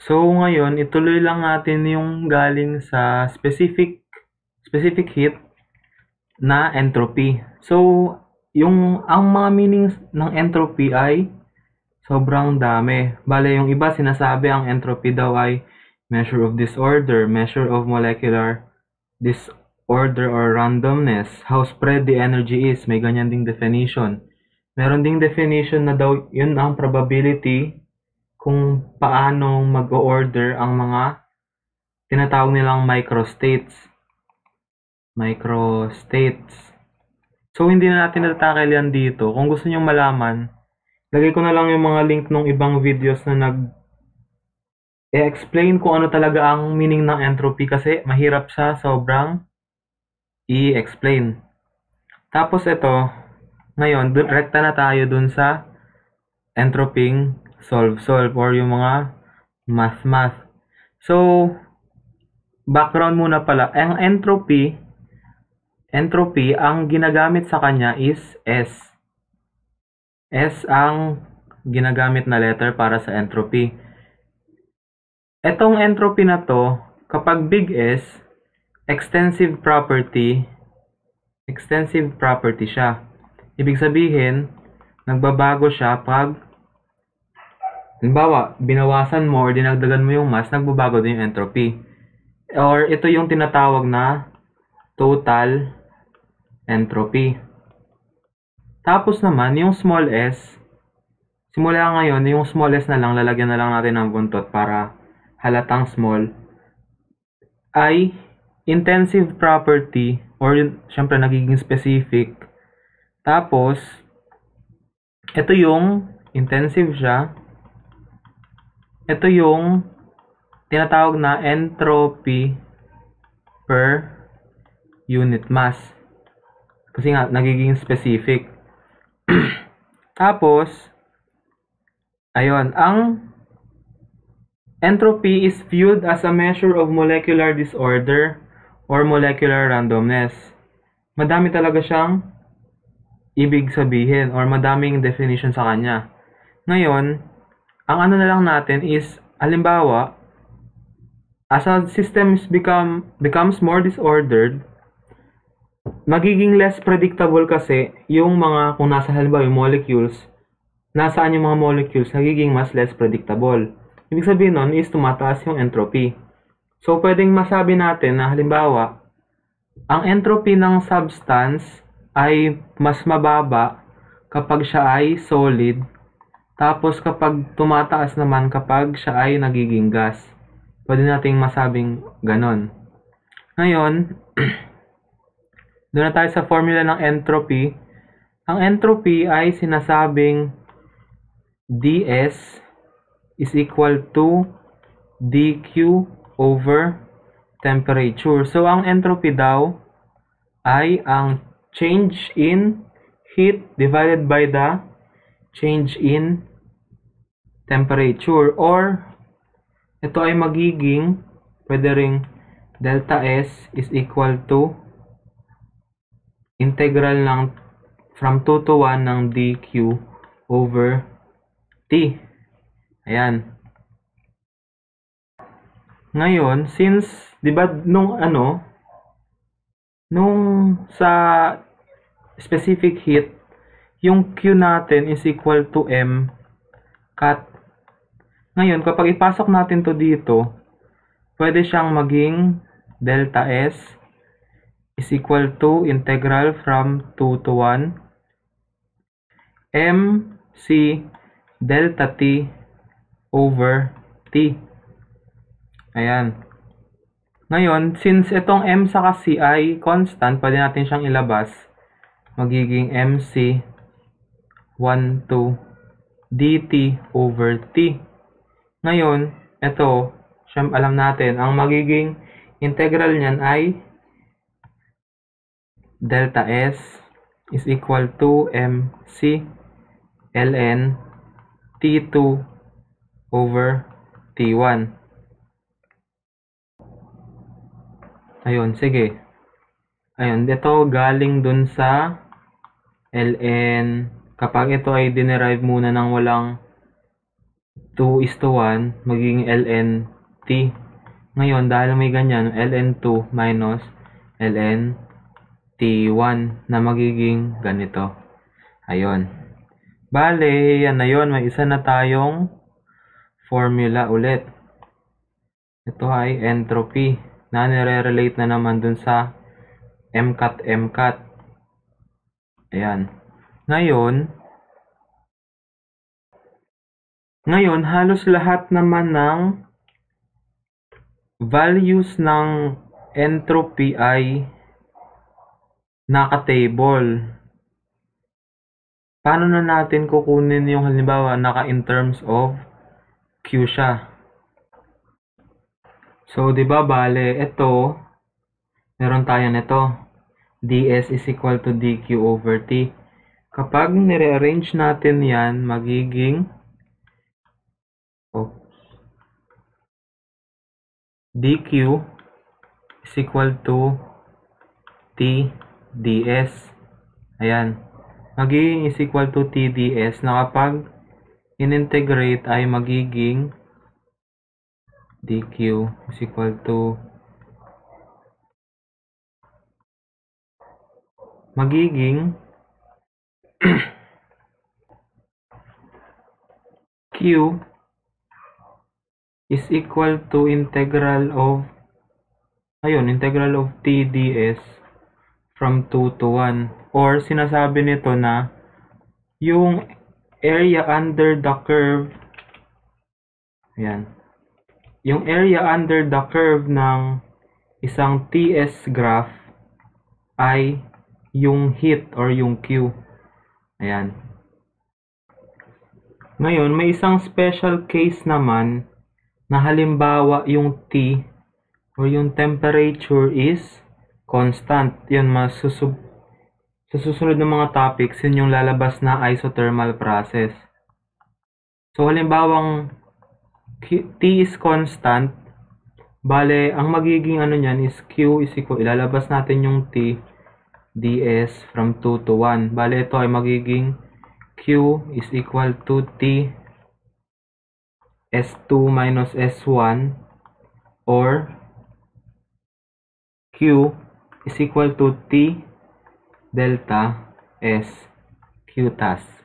So, ngayon, ituloy lang natin yung galing sa specific specific heat na entropy. So, yung ang mga meanings ng entropy ay sobrang dami. Bale, yung iba sinasabi ang entropy daw ay measure of disorder, measure of molecular disorder or randomness, how spread the energy is, may ganyan ding definition. Meron ding definition na daw yun ang probability kung paano mag-order ang mga tinatawag nilang microstates. Microstates. So, hindi na natin natatakil yan dito. Kung gusto nyo malaman, lagay ko na lang yung mga link ng ibang videos na nag i-explain kung ano talaga ang meaning ng entropy kasi mahirap siya sobrang i-explain. Tapos ito, ngayon, rekta na tayo dun sa entropy solve-solve or yung mga math-math. So, background muna pala. Ang entropy, entropy, ang ginagamit sa kanya is S. S ang ginagamit na letter para sa entropy. Etong entropy na to, kapag big S, extensive property, extensive property siya. Ibig sabihin, nagbabago siya pag Halimbawa, binawasan mo or dinagdagan mo yung mass, nagbabago din yung entropy. Or ito yung tinatawag na total entropy. Tapos naman, yung small s, simula ngayon, yung small s na lang, lalagyan na lang natin ng buntot para halatang small, ay intensive property or syempre nagiging specific. Tapos, ito yung intensive siya. Ito yung tinatawag na entropy per unit mass. Kasi nga, nagiging specific. Tapos, ayun, ang Entropy is viewed as a measure of molecular disorder or molecular randomness. Madami talaga siyang ibig sabihin or madaming definition sa kanya. Ngayon, ang ano na lang natin is, halimbawa, as a system become, becomes more disordered, magiging less predictable kasi yung mga, kung nasa halimbawa yung molecules, nasaan yung mga molecules, nagiging mas less predictable. Ibig sabihin nun is tumataas yung entropy. So, pwedeng masabi natin na halimbawa, ang entropy ng substance ay mas mababa kapag siya ay solid. Tapos kapag tumataas naman kapag siya ay nagiging gas. Pwede nating masabing ganon. Ngayon, doon na tayo sa formula ng entropy. Ang entropy ay sinasabing ds is equal to dq over temperature. So, ang entropy daw ay ang change in heat divided by the change in temperature. Or, ito ay magiging, pwede ring delta S is equal to integral ng from 2 to 1 ng dq over t. Ayan. Ngayon, since, di ba, nung ano, nung sa specific heat, yung Q natin is equal to M cut. Ngayon, kapag ipasok natin to dito, pwede siyang maging delta S is equal to integral from 2 to 1 M C delta T over T. Ayan. Ngayon, since itong M sa C ay constant, pwede natin siyang ilabas. Magiging MC 1 to dt over t. Ngayon, ito, siyam alam natin, ang magiging integral niyan ay delta S is equal to MC ln T2 over T1. Ayun, sige. Ayun, ito galing dun sa ln. Kapag ito ay dinerive muna ng walang 2 is to 1, magiging ln t. Ngayon, dahil may ganyan, ln 2 minus ln t1 na magiging ganito. Ayun. Bale, yan na yun. May isa na tayong formula ulit. Ito ay entropy na nire-relate na naman dun sa MCAT MCAT. Ayan. Ngayon, ngayon halos lahat naman ng values ng entropy ay naka-table. Paano na natin kukunin yung halimbawa naka in terms of Q siya? So, di ba bale, ito, meron tayo nito. ds is equal to dq over t. Kapag nire-arrange natin yan, magiging dq is equal to t ds. Ayan. Magiging is equal to t ds na kapag in-integrate ay magiging dq is equal to magiging q is equal to integral of ayun, integral of t ds from 2 to 1 or sinasabi nito na yung area under the curve ayan yung area under the curve ng isang TS graph ay yung hit or yung Q. Ayan. Ngayon, may isang special case naman na halimbawa yung T or yung temperature is constant. Yun, masusub sa susunod ng mga topics, yun yung lalabas na isothermal process. So, halimbawang T is constant. Bale, ang magiging ano niyan is Q is equal, ilalabas natin yung T ds from 2 to 1. Bale, ito ay magiging Q is equal to T S2 minus S1 or Q is equal to T delta S Q tas.